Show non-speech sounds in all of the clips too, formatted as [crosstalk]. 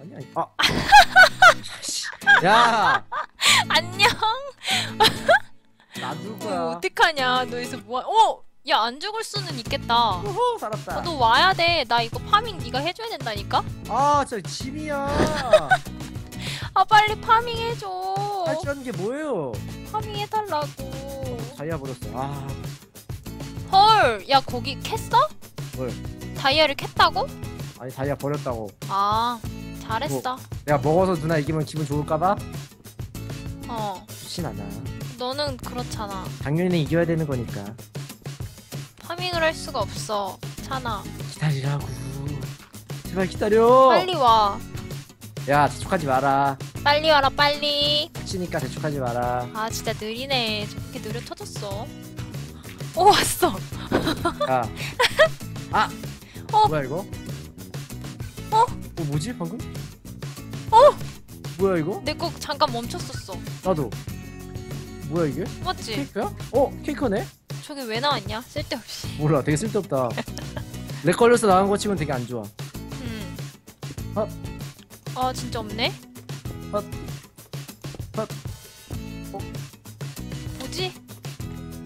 아니 아니 아 야! [laughs] 안녕. [laughs] 이거 거야 어떡하냐? 너 여기서 뭐? 어? 야 안 죽을 수는 있겠다. 우후 살았다 어, 너 와야 돼. 나 이거 farming 네가 해줘야 된다니까. 아 진짜 짐이야 [laughs] 아 빨리 farming 해줘. 할줄 아는 게 뭐예요 farming 해달라고. 다이아 버렸어 아 헐. 야 거기 캤어? 뭘? 다이아를 캤다고? 아니 다이아 버렸다고 아 잘했어. 내가 먹어서 누나 이기면 기분 좋을까봐? 어. 좋진 않아 너는 그렇잖아. 당연히 이겨야 되는 거니까 파밍을 할 수가 없어. 찬아. 기다리라고 제발 기다려 빨리 와. 야 재촉하지 마라 빨리 와라 빨리. 치니까 재촉하지 마라 아 진짜 느리네. 저렇게 느려 터졌어. 오 왔어. 야 [laughs] 아! 어? 뭐야 이거? 어? 어 뭐지 방금? 어? 뭐야 이거? 내 거 잠깐 멈췄었어. 나도 뭐야 이게? 맞지? 케이크야? 어? 케이크네? 저게 왜 나왔냐? 쓸데없이. 몰라 되게 쓸데없다 [laughs] 렉 걸려서 나온 거 치곤 되게 안 좋아 음. 어? 아 진짜 없네. 어? 어? 어? 뭐지?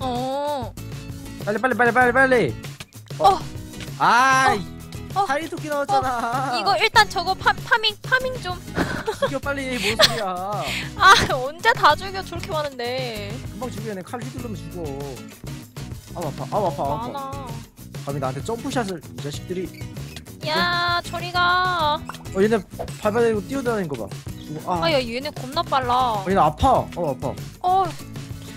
어. 빨리 빨리 빨리 빨리 빨리 어. 아 어. 사이 토끼 나왔잖아. 이거 일단 저거 파, farming farming 좀. 죽여 빨리. 뭔 소리야. [laughs] 아 언제 다 죽여 저렇게 많은데. 금방 죽여 내칼 휘두르면 죽어. 아우 아파. 아우 아파. 아우 아파. 많아. 감히 나한테 jump shot을 이 자식들이. 야 저리 가. 어 얘네 발바닥으로 뛰어다니는 거 봐. 죽어 아. 아야 얘네 겁나 빨라. 어, 얘네 아파. 어 아파. 어,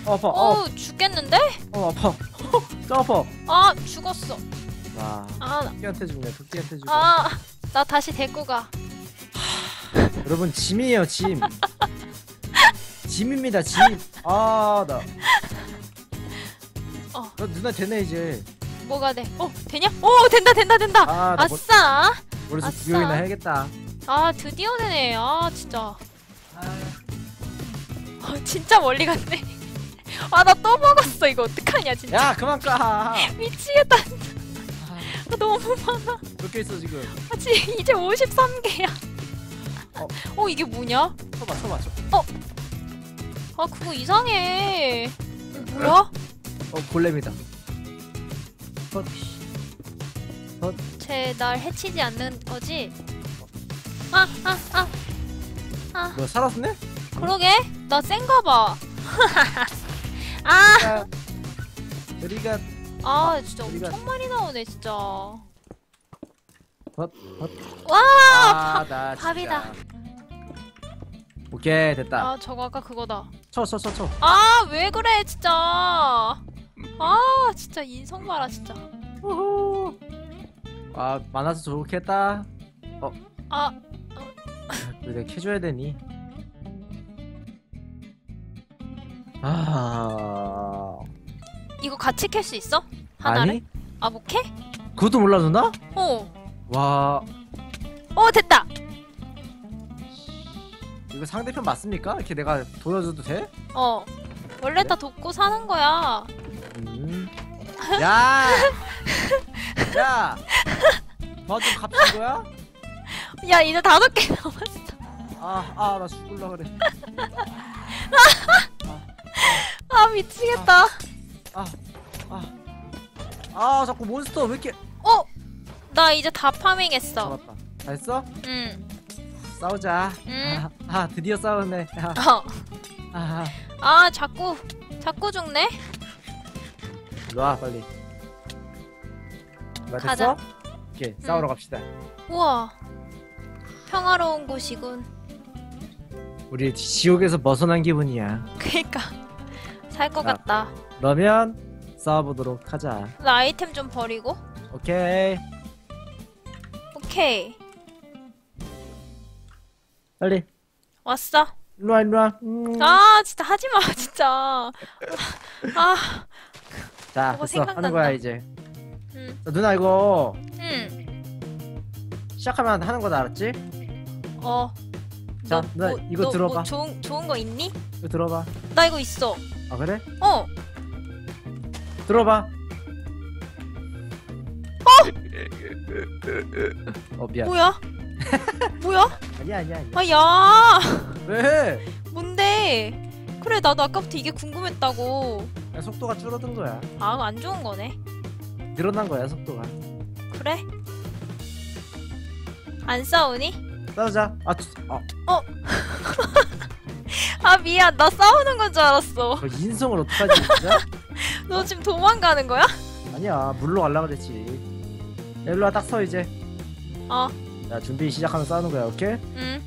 어 아파. 어, 어 죽겠는데? 어 아파. [laughs] 짱 아파. 아 죽었어. 와 아, 토끼한테 죽네 토끼한테 죽어 아, 나 다시 데리고 가. 여러분 짐이에요 짐 짐입니다 짐 아 나 어. 너 누나 되네 이제 뭐가 돼? 어, 되냐? 오, 된다, 된다, 된다. 아나 아 싸. 머리서 아싸. 구경이나 해야겠다 아, 드디어 되네. 아, 진짜. 아, 진짜 멀리 갔네. 아, 나 또 먹었어. 이거 어떡하냐, 진짜. 야 그만 개 미치겠다. 아, [laughs] 너무 많아. 있어 지금 아, 지 이제 53개야. 어. 어, 이게 뭐냐? 쳐봐 쳐봐 쳐 아, 그거 이상해. 뭐야? 어 골렘이다 어, 쟤날 해치지 않는 거지? 아, 아, 아. 아, 뭐 살았네? 그러게. 나 센가 봐. [laughs] 아, 야 저리가 아, 진짜 엄청 많이 나오네, 진짜. 헛, 헛. 와, 아나 밥이다. 오케이 됐다 아, 저거 아까 그거다. 쳐쳐 쳐쳐 아, 왜 그래, 진짜. 아, 진짜 인성 봐라, 진짜. 우후 아 많아서 좋겠다 아, 왜 내가 캐줘야 되니 아 이거 같이 캘 수 있어? 아니 아, 뭐 캐? 그것도 몰라 누나? 어. 와 어, 됐다. 이거 상대편 맞습니까? 이렇게 내가 보여줘도 돼? 어. 원래 다 돕고 사는 거야. 음. 야! [laughs] 야! 너좀 갚은 거야? 야, 이제 다섯 개 남았어. 아, 아, 나 죽을라 그래. [laughs] 아, 미치겠다. 아, 아. 아, 자꾸 몬스터 왜 이렇게 어? 나 이제 다 파밍했어. 잡았다. 다 했어? 응. 싸우자. 응. 아, [laughs] 아, 드디어 싸우네. 아, 어. 아, 아, 자꾸, 자꾸 죽네? 일로 와, 빨리. 나 됐어? 가자. 오케이, 싸우러 갑시다. 우와. 평화로운 곳이군. 우리 지옥에서 벗어난 기분이야. 그니까. 살것 자. 같다. 그러면 싸워보도록 하자. 나 아이템 좀 버리고. 오케이. 오케이. 빨리. 왔어. 일로 와, 일로 와. 음. 아, 진짜 하지 마, [laughs] 진짜. 아, 자, 그거 됐어. 하는 생각난다. 거야, 이제. 응, 자, 누나 이거 응. 시작하면 하는 거다 알았지? 어. 자, 나 이거 너 들어봐. 뭐 좋은, 좋은 거 있니? 이거 들어봐. 나 이거 있어. 아 그래? 어. 들어봐. 어 미안 뭐야? 뭐야? 아니야 아니야 아니야 아, 야! 왜? 뭔데? 그래, 나도 아까부터 이게 궁금했다고. 그냥 속도가 줄어든 거야 아, 안 좋은 거네. 늘어난 거야 속도가 그래? 안 싸우니? 싸우자 아, 두, 아 [laughs] 아, 미안. 나 싸우는 건 줄 알았어. 저 인성을 어떡하지 진짜? 너 지금 도망가는 거야? 아니야 물로 갈라 그랬지 야, 일로와 딱 서 이제 어, 자 준비 시작하면 싸우는 거야 오케이? 응.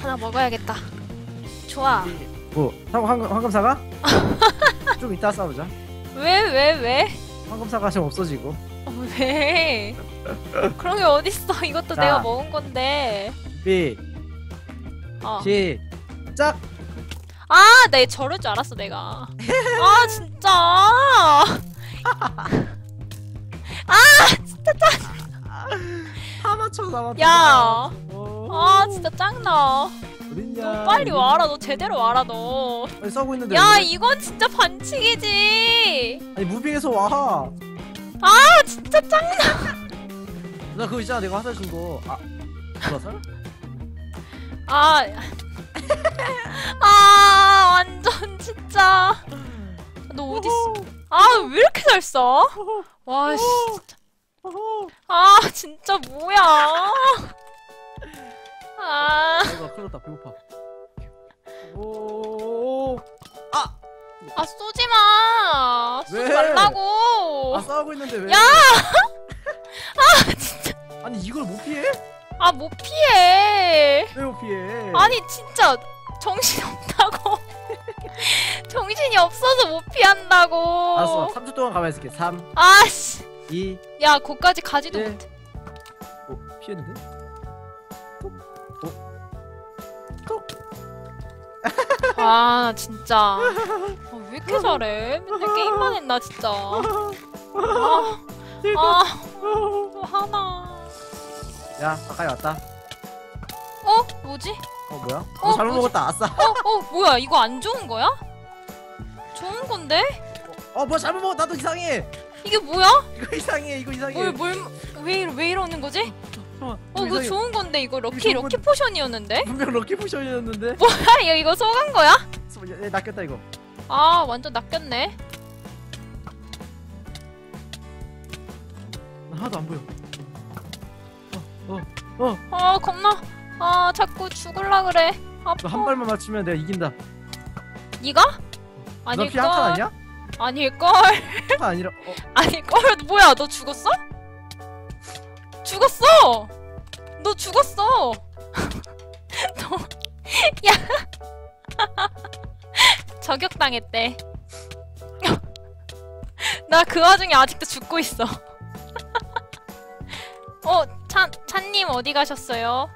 하나 먹어야겠다. 좋아. 뭐 형, 황금, 황금사가? [laughs] 좀 이따 싸우자 왜, 왜, 왜? 황금사가 좀 없어지고 어, 왜? 그런 게 어딨어. 이것도 자. 내가 먹은 건데. 준비 어. 시작 아, 내 저럴 줄 알았어, 내가. 아, 진짜. 다 맞춰 다 맞춰 야. 어, 아, 진짜 짱나. 어딨냐 너 빨리 와라. 너 제대로 와라, 너. 아니 싸우고 있는데 야, 왜? 이건 진짜 반칙이지. 아니 무빙에서 와. 아, 진짜 짱나. 나 그거 있잖아 내가 화살 준 거 아 화살? 아. 아, 완전 진짜. 너 어딨어? 아, 왜 이렇게 잘 써? 와, 씨. 진짜. 아, 진짜 뭐야. 아, 아이고 큰일 났다 배고파 오아 쏘지 마. 쏘지 왜? 말라고. 아 싸우고 있는데 왜? 야! [laughs] 아 진짜 아니 이걸 못 피해? 아, 못 피해. 왜 못 피해? 아니, 진짜 정신 없다고. [laughs] 정신이 없어서 못 피한다고. 알았어 3초 동안 가만히 있을게 3 아씨. 2 야, 거기까지 가지도 네. 못해. 오 피했는데? 아, 진짜. 아, 왜 이렇게 잘해? 맨날 게임만 했나, 진짜. [laughs] 아, 아, [laughs] 또 하나. 야 가까이 왔다 어? 뭐지? 어 뭐야? 어, 어, 잘못 뭐지? 먹었다 아싸 어, 어, 뭐야? 이거 안 좋은 거야? 좋은 건데? 어 뭐야 잘못 먹었다 나도 이상해 이게 뭐야? 이거 이상해 이거 이상해 뭘, 뭘, 왜, 이러- 왜 이러는 거지? 잠깐만, 어, 이거 이상해. 좋은 건데, 이거 럭키, 좋은 럭키. 포션이었는데? 분명 럭키 포션이었는데 뭐야, 이거, 이거 속은 거야? 얘 낚였다 이거 아, 완전 낚였네. 나 하나도 안 보여 어어너한 아, 겁나. 아, 자꾸 죽을라 그래. 아파. 발만 맞추면 내가 이긴다 니가? 너피한칸 아닐걸? 아니야? 아닐걸? 한칸 아니라 어 [laughs] 아닐걸? 뭐야, 너 죽었어? 죽었어! 너 죽었어! [laughs] 너, [laughs] 야! 저격당했대. 나 그 와중에 아직도 죽고 있어. 어, 찬, 찬님 어디 가셨어요?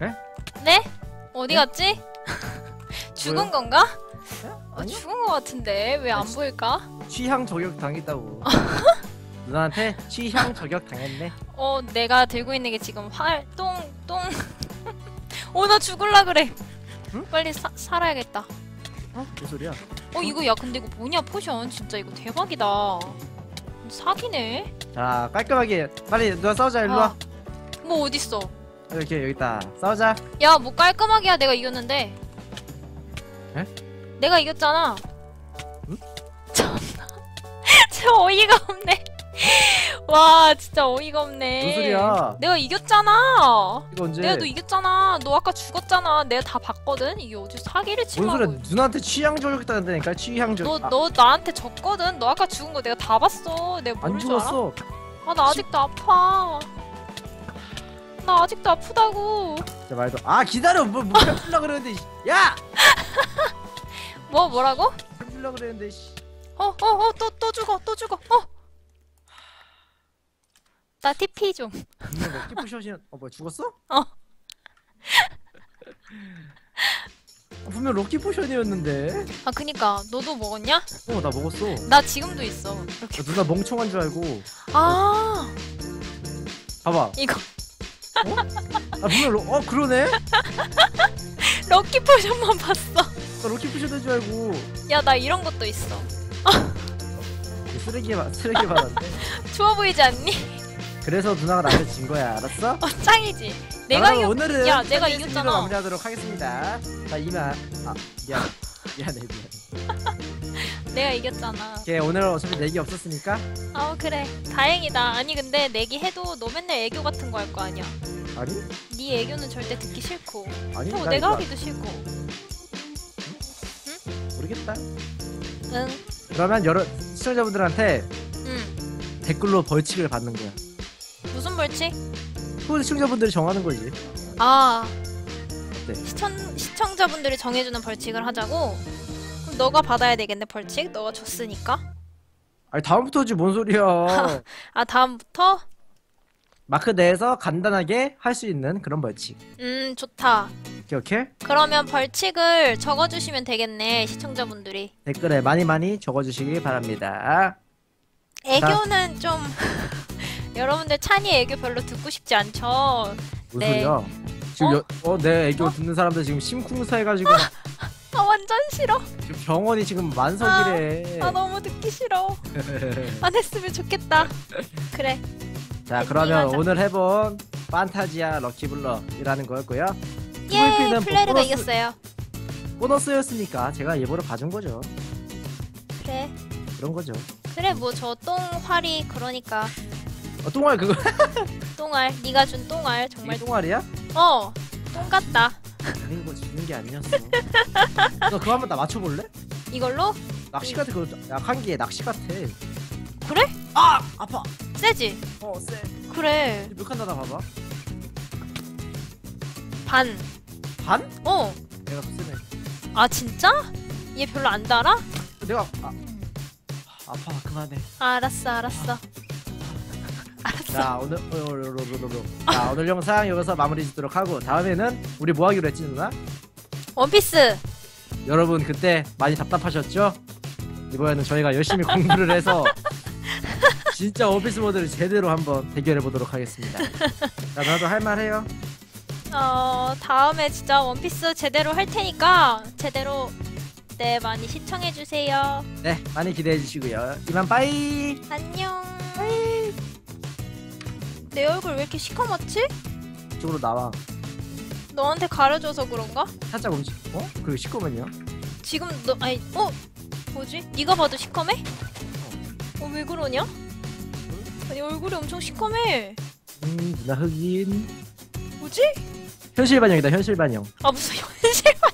에? 네? 어디 네? 갔지? [laughs] 죽은 뭐요? 건가? 아, 아니요 죽은 것 같은데 왜안 아니, 보일까? 취향 저격 당했다고 [laughs] 누나한테 취향 저격 당했네 어, 내가 들고 있는 게 지금 활, 똥, 똥. [laughs] 어, 나 죽을라 그래. 응? 빨리 사, 살아야겠다. 어? 무슨 소리야 어, 이거, 야, 근데 이거 뭐냐, potion. 진짜 이거 대박이다. 사기네. 자 깔끔하게 빨리 누나 싸우자 일로와 아, 뭐 어딨어? 이렇게 여기 있다 싸우자 야, 뭐 깔끔하게 야, 내가 이겼는데. 에? 내가 이겼잖아. 응? [laughs] 참나. [laughs] 진짜 어이가 없네. 와, 진짜 어이가 없네. 무슨 소리야 내가 이겼잖아. 이거 언제 내가 너 이겼잖아. 너 아까 죽었잖아. 내가 다 봤거든. 이게 어디 사기를 뭔 치려고. 소리야 누나한테 취향 저격 당했다니까 취향 저격 너, 너 나한테 졌거든. 너 아까 죽은 거 내가 다 봤어. 내가 안? 죽었어 아, 나 아직도 아파. 나 아직도 아프다고. 진짜 말도 아 기다려 뭐뭐 펴주려 그랬는데 씨. 야 [laughs] 뭐 뭐라고? 펴주려 그랬는데 씨. 어, 어, 어, 또, 또 죽어, 또 죽어. 어. 나 TP 좀. 분명 lucky potion이 어 뭐야 죽었어? 어. 어, 분명 lucky potion이었는데 아, 그니까 너도 먹었냐? 어 나 먹었어 야, 나 지금도 있어. 이렇게. 누나 멍청한 줄 알고 아, 봐봐 이거 아 분명 러, 어 그러네 lucky potion만 봤어. 나 lucky potion인 줄 알고 야, 나 이런 것도 있어. 쓰레기 바- 쓰레기 받았네. 좋아 [laughs] 보이지 않니? 그래서 누나가 나한테 진 거야. 알았어? 어 짱이지. 자, 내가 그럼 이거 오늘은 야, 내가 이겼잖아. 마무리하도록 하겠습니다. 자 이만 아 미안 미안해 미안. [laughs] 내가 이겼잖아. 오케이 오늘 어차피 내기 없었으니까 아 그래 다행이다. 아니 근데 내기 해도 너 맨날 애교 같은 거 할 거 아니야. 아니 네 애교는 절대 듣기 싫고 아니 또나 내가 이거 하기도 싫고. 모르겠다. 응, 그러면 여러 시청자분들한테 응. 댓글로 벌칙을 받는 거야. 무슨 벌칙? 그 시청자분들이 정하는 거지. 아 어때? 시청 시청자분들이 정해주는 벌칙을 하자고. 그럼 너가 받아야 되겠네 벌칙. 너가 줬으니까. 아니 다음부터지 뭔 소리야. [laughs] 아 다음부터 마크 내에서 간단하게 할 수 있는 그런 벌칙. 음 좋다. 오케이. 그러면 벌칙을 적어주시면 되겠네 시청자분들이. 댓글에 많이 많이 적어주시기 바랍니다. 애교는 좀 [laughs] 여러분들 찬이 애교 별로 듣고 싶지 않죠. 무슨 네. 소리야? 지금 어? 여, 어, 내 애교 어? 듣는 사람들 지금 심쿵사 해가지고 [laughs] 아 완전 싫어. 지금 병원이 지금 만석이래. 아 너무 듣기 싫어. [laughs] 안 했으면 좋겠다. 그래. 자 그러면 엔딩하자. 오늘 해본 판타지아 럭키블럭이라는 거였고요. 예, 플레르가 보너스- 이겼어요. 보너스였으니까 제가 일부러 봐준 거죠. 그래. 그런 거죠. 그래 뭐 저 똥활이 그러니까 어, 똥알 그거 똥알 네가 준 똥알 정말 이게 똥알이야? 어. 똥 같다. 아닌 거 주는 게 아니었어. 너 그거 한번 나 맞춰볼래? 이걸로 낚시 같아 그거 약한 게 낚시 같아. 그래? 아 아파. 세지? 어 쎄. 그래. 몇칸 나다 봐봐. 반. 반? 어. 내가 더 세네. 아 진짜? 얘 별로 안 달아? 내가 아 아파 그만해. 아, 알았어 알았어. 알았어. 자 오늘 어, 어, 어. 자 오늘 영상 여기서 마무리 짓도록 하고 다음에는 우리 뭐 하기로 했지 누나? 원피스. 여러분 그때 많이 답답하셨죠? 이번에는 저희가 열심히 공부를 해서 [laughs] 진짜 원피스 모드를 제대로 한번 대결해 보도록 하겠습니다. 자 나도 할 말 해요. 어 다음에 진짜 원피스 제대로 할 테니까 제대로 네 많이 시청해 주세요. 네 많이 기대해 주시고요. 이만 빠이. 안녕. 내 얼굴 왜 이렇게 시커멓지? 이쪽으로 나와. 너한테 가려져서 그런가? 살짝 움직. 어? 그리고 시커먼요? 지금 너 아니 어 뭐지? 네가 봐도 시커매? 어 왜 그러냐? 아니 얼굴이 엄청 시커매. 음 누나 흑인. 뭐지? 현실 반영이다 현실 반영. 아 무슨 현실 반